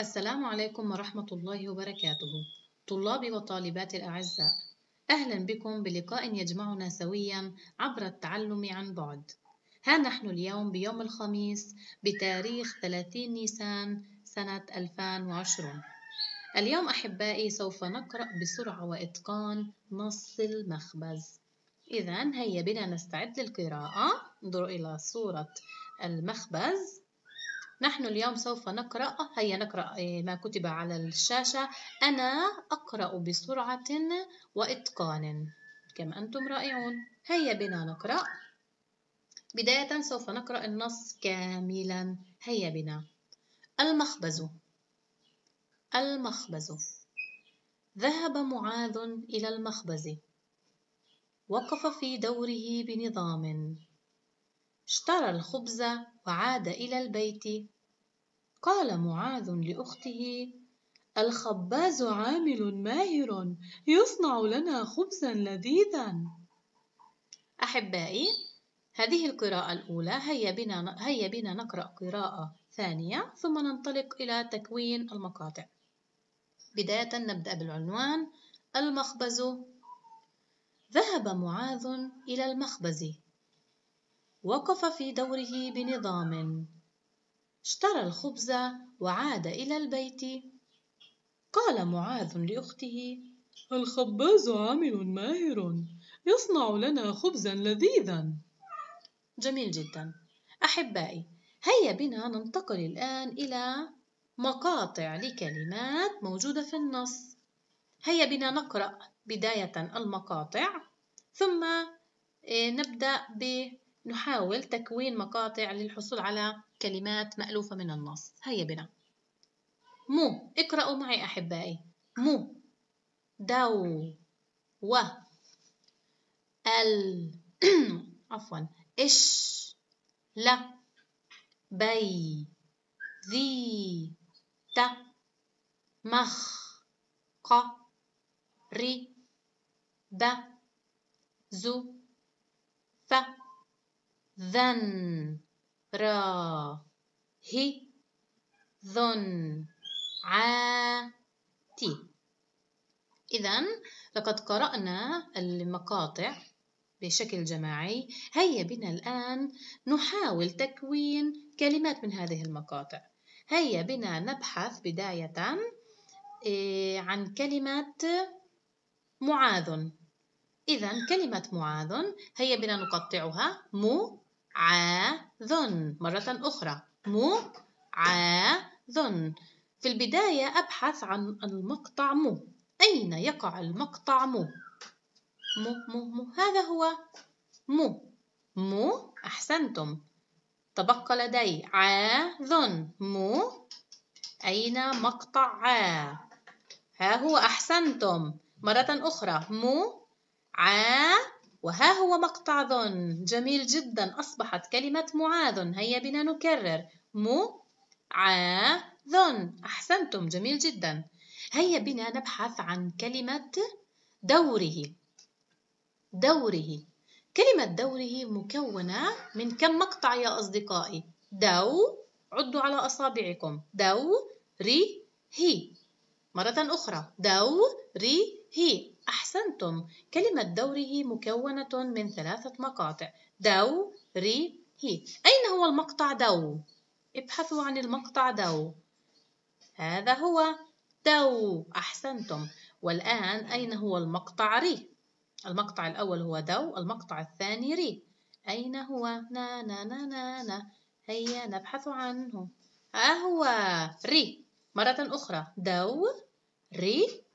السلام عليكم ورحمة الله وبركاته. طلابي وطالباتي الأعزاء أهلا بكم بلقاء يجمعنا سويا عبر التعلم عن بعد. ها نحن اليوم بيوم الخميس بتاريخ 30 نيسان سنة 2020 اليوم أحبائي سوف نقرأ بسرعة وإتقان نص المخبز. إذا هيا بنا نستعد للقراءة. انظروا إلى صورة المخبز. نحن اليوم سوف نقرأ هيا نقرأ إيه، ما كتب على الشاشة. أنا أقرأ بسرعة وإتقان كما أنتم رائعون. هيا بنا نقرأ. بداية سوف نقرأ النص كاملا. هيا بنا. المخبز. المخبز. ذهب معاذ إلى المخبز. وقف في دوره بنظام. اشترى الخبز وعاد إلى البيت. قال معاذ لأخته الخباز عامل ماهر يصنع لنا خبزا لذيذا. أحبائي هذه القراءة الأولى. هيا بنا, هيا بنا نقرأ قراءة ثانية ثم ننطلق إلى تكوين المقاطع. بداية نبدأ بالعنوان. المخبز. ذهب معاذ إلى المخبز. وقف في دوره بنظام. اشترى الخبز وعاد إلى البيت. قال معاذ لأخته الخباز عامل ماهر يصنع لنا خبزا لذيذا. جميل جدا. أحبائي هيا بنا ننتقل الآن إلى مقاطع لكلمات موجودة في النص. هيا بنا نقرأ بداية المقاطع ثم آه، نبدأ بنحاول تكوين مقاطع للحصول على كلمات مألوفة من النص. هيا بنا. مو. اقرأوا معي أحبائي. مو. دو و. ال. عفوا. إش. لا. بي. ذي. ت. مخ. ق. ري د زو ف. ذن را هي ظن عاتي إذا لقد قرأنا المقاطع بشكل جماعي. هيا بنا الآن نحاول تكوين كلمات من هذه المقاطع. هيا بنا نبحث بداية إيه، عن كلمة معاذ. إذا كلمة معاذ هيا بنا نقطعها. مو عاذ مرة أخرى. معاذ في البداية أبحث عن المقطع مو. أين يقع المقطع مو؟ مو مو مو. هذا هو مو. مو. أحسنتم. تبقى لدي. عاذ مو. أين مقطع عا ها هو. أحسنتم. مرة أخرى. مو. عا وها هو مقطع ظن. جميل جدا. أصبحت كلمة معاذ. هيا بنا نكرر. مو ع ظن. أحسنتم. جميل جدا. هيا بنا نبحث عن كلمة دوره. دوره. كلمة دوره مكونة من كم مقطع يا أصدقائي؟ دو. عدوا على أصابعكم. دو ري هي مرة أخرى. دو ري هي أحسنتم. كلمة دوره مكونة من ثلاثة مقاطع. دو ري هي. أين هو المقطع دو؟ ابحثوا عن المقطع دو. هذا هو دو. أحسنتم. والآن أين هو المقطع ري؟ المقطع الأول هو دو المقطع الثاني ري. أين هو؟ نا نا نا نا نا. هيا نبحث عنه. ها هو. ري. مرة أخرى. دو ري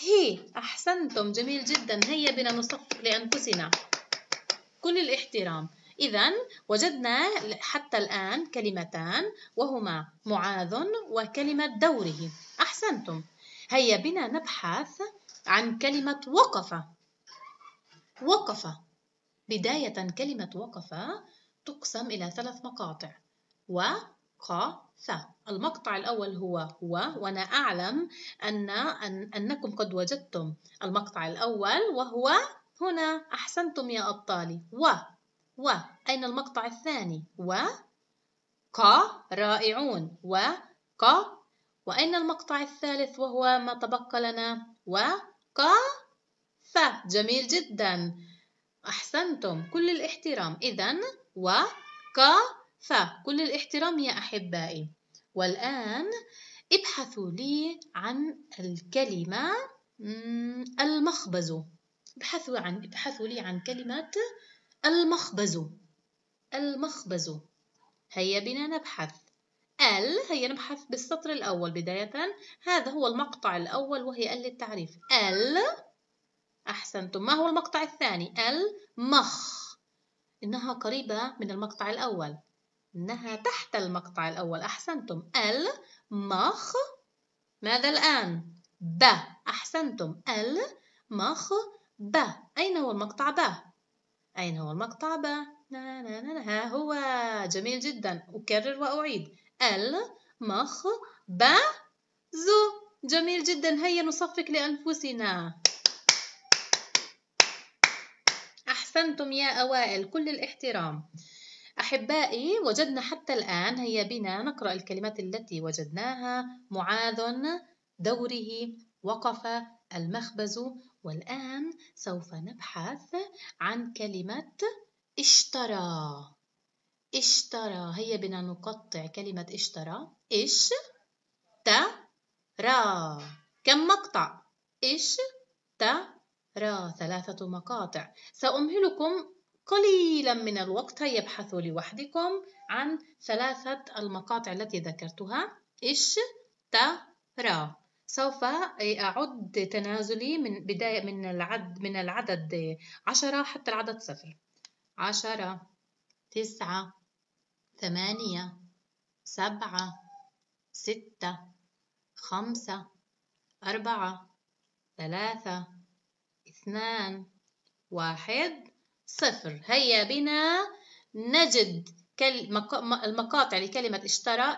هي أحسنتم جميل جدا. هيا بنا نصفق لأنفسنا. كل الاحترام. إذا وجدنا حتى الآن كلمتان وهما معاذ وكلمة دوره. أحسنتم. هيا بنا نبحث عن كلمة وقف. وقف. بداية كلمة وقف تقسم إلى ثلاث مقاطع. وق ف المقطع الأول هو هو وأنا أعلم أن, أن أنكم قد وجدتم المقطع الأول وهو هنا. أحسنتم يا أبطالي. و و أين المقطع الثاني؟ و ق رائعون. و ق وأين المقطع الثالث؟ وهو ما تبقى لنا. و ق ف. جميل جدا. أحسنتم. كل الاحترام. إذا و ق ف كل الاحترام يا أحبائي. والآن ابحثوا لي عن الكلمة المخبز. ابحثوا عن ابحثوا لي عن كلمة المخبز. المخبز. هيا بنا نبحث. ال هيا نبحث بالسطر الأول بداية. هذا هو المقطع الأول وهي ال للتعريف. ال أحسنتم. ما هو المقطع الثاني؟ المخ إنها قريبة من المقطع الأول. إنها تحت المقطع الأول. أحسنتم. المخ ماذا الآن؟ ب. أحسنتم. المخ ب. أين هو المقطع ب؟ أين هو المقطع ب؟ نا نا نا ها هو. جميل جدا. أكرر وأعيد. المخ ب. زو. جميل جدا. هيا نصفق لأنفسنا. أحسنتم يا أوائل. كل الاحترام. أحبائي وجدنا حتى الآن هيا بنا. نقرأ الكلمات التي وجدناها. معاذ دوره وقف المخبز. والآن سوف نبحث عن كلمة اشترى. اشترى. هيا بنا نقطع كلمة اشترى. إش ت را كم مقطع؟ إش ت را ثلاثة مقاطع. سأمهلكم قليلا من الوقت ابحثوا لوحدكم عن ثلاثة المقاطع التي ذكرتها. إش ت را. سوف أعد تنازلي من بداية من العد من العدد عشرة حتى العدد صفر. عشرة تسعة ثمانية سبعة ستة خمسة أربعة ثلاثة اثنان واحد. صفر. هيا بنا. نجد المقاطع لكلمة اشترى.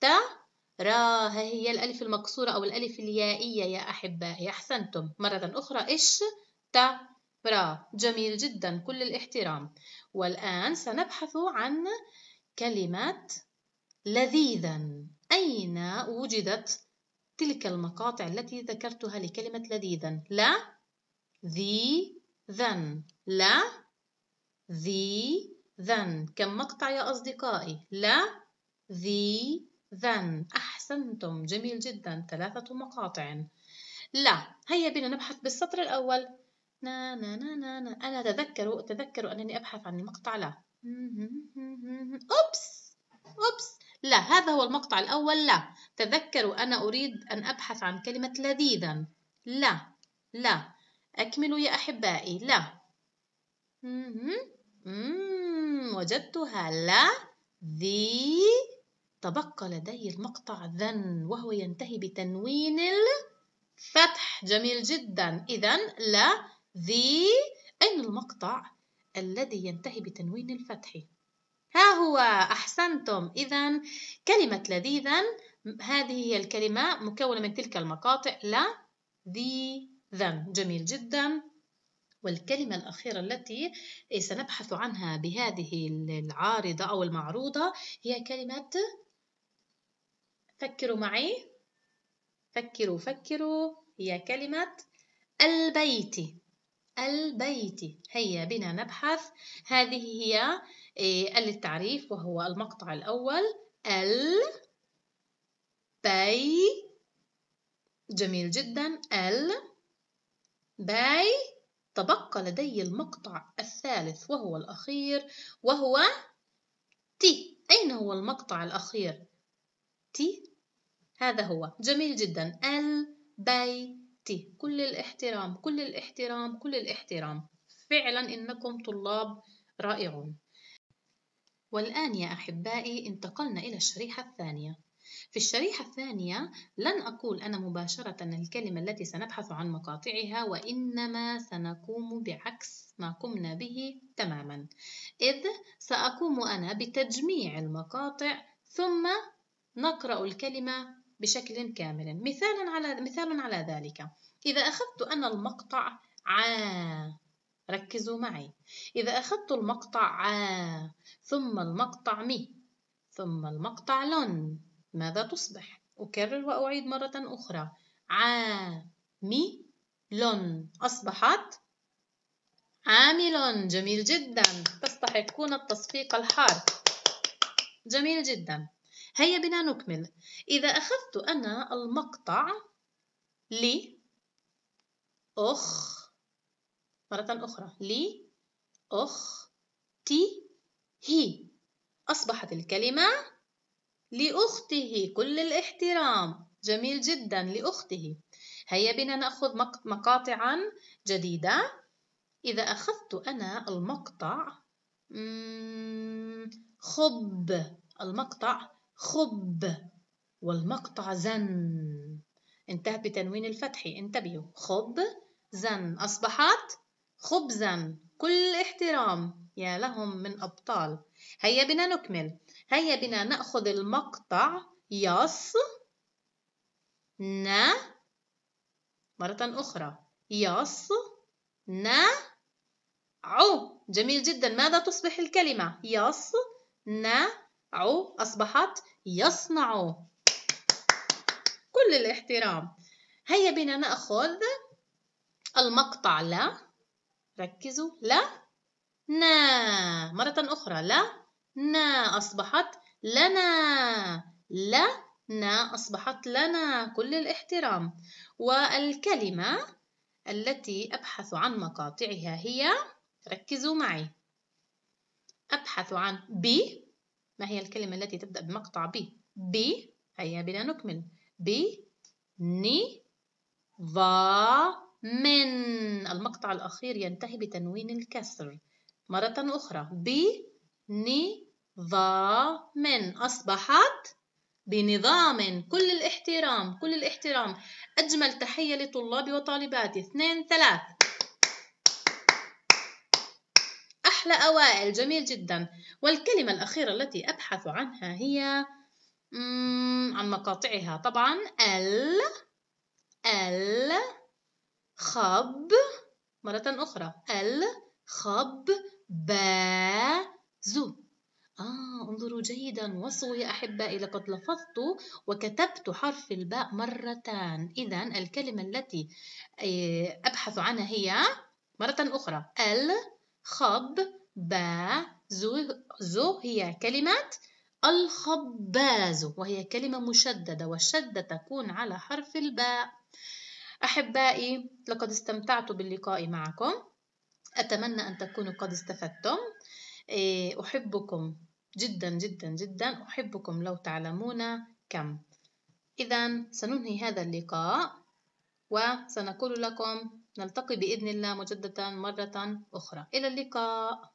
تا. را. هي الألف المكسورة أو الألف اليائية يا أحبائي. أحسنتم. مرة أخرى. را. جميل جدا. كل الاحترام. والآن سنبحث عن كلمة لذيذا. أين وجدت تلك المقاطع التي ذكرتها لكلمة لذيذا؟ لا. ذي. ذن. لا. ذي. ذن. كم مقطع يا أصدقائي؟ لا. ذي. ذن. أحسنتم. جميل جدا. ثلاثة مقاطع. لا. هيا بنا نبحث بالسطر الأول. نا نا نا نا, نا. أنا أتذكر أتذكر أنني أبحث عن المقطع لا. أوبس. أوبس. لا. هذا هو المقطع الأول. لا. تذكروا أنا أريد أن أبحث عن كلمة لذيذا. لا. لا. أكملوا يا أحبائي. لا. وجدتها. لا. ذي. تبقى لدي المقطع ذن وهو ينتهي بتنوين الفتح. جميل جدا. إذا لا. ذي. أين المقطع الذي ينتهي بتنوين الفتح؟ ها هو. أحسنتم. إذا كلمة لذيذا. هذه هي الكلمة مكونة من تلك المقاطع. لا. ذي. ذن جميل جدا. والكلمة الأخيرة التي سنبحث عنها بهذه العارضة أو المعروضة هي كلمة فكروا معي. فكروا فكروا. هي كلمة البيت. البيت. هيا بنا نبحث. هذه هي إيه، التعريف وهو المقطع الأول. ال بي جميل جدا. ال بي تبقى لدي المقطع الثالث وهو الأخير وهو تي أين هو المقطع الأخير؟ تي هذا هو. جميل جدا. البيت كل الاحترام كل الاحترام كل الاحترام. فعلا إنكم طلاب رائعون. والآن يا أحبائي انتقلنا إلى الشريحة الثانية. في الشريحة الثانية لن أقول أنا مباشرة الكلمة التي سنبحث عن مقاطعها وإنما سنقوم بعكس ما قمنا به تماما. إذ سأقوم أنا بتجميع المقاطع ثم نقرأ الكلمة بشكل كامل. مثالا على مثال على ذلك. إذا أخذت أنا المقطع عا ركزوا معي. إذا أخذت المقطع عا ثم المقطع مي ثم المقطع لن ماذا تصبح؟ أكرر وأعيد مرة أخرى. عامل أصبحت عامل جميل جدا. تستحقون التصفيق الحار. جميل جدا. هيا بنا نكمل. إذا أخذت أنا المقطع لي أخ مرة أخرى لي أخ تي هي. أصبحت الكلمة لأخته كل الاحترام. جميل جدا لأخته. هيا بنا نأخذ مقاطعا جديدة. إذا أخذت أنا المقطع خب. المقطع خب والمقطع زن. انتهت بتنوين الفتح. انتبهوا. خب زن. أصبحت خبزا. كل احترام يا لهم من أبطال. هيا بنا نكمل. هيا بنا نأخذ المقطع يص ن مرة أخرى. يص ن عو. جميل جدا. ماذا تصبح الكلمة؟ يص ن عو. أصبحت يصنع. كل الاحترام. هيا بنا نأخذ المقطع لا ركزوا. لا. نا. مرة أخرى. لا. نا أصبحت لنا. لا. نا أصبحت لنا. كل الاحترام. والكلمة التي أبحث عن مقاطعها هي ركزوا معي. أبحث عن بي ما هي الكلمة التي تبدأ بمقطع بي بي هيا بنا نكمل. بي ني ظا من. المقطع الأخير ينتهي بتنوين الكسر. مرة أخرى. بي ني ظا من أصبحت بنظام. كل الاحترام كل الاحترام. أجمل تحية لطلابي وطالباتي. اثنين ثلاث. أحلى أوائل. جميل جدا. والكلمة الأخيرة التي أبحث عنها هي عن مقاطعها. طبعا ال ال خب. مرة أخرى. ال خب زو آه انظروا جيدا وصوا يا أحبائي لقد لفظت وكتبت حرف الباء مرتان. إذا الكلمة التي آه، أبحث عنها هي مرة أخرى. ال خب با زو, زو هي كلمة الخباز وهي كلمة مشددة والشدة تكون على حرف الباء. أحبائي لقد استمتعت باللقاء معكم. أتمنى أن تكونوا قد استفدتم. إيه، أحبكم جدا جدا جدا. أحبكم لو تعلمون كم. إذا سننهي هذا اللقاء وسنقول لكم نلتقي بإذن الله مجددا مرة أخرى. إلى اللقاء.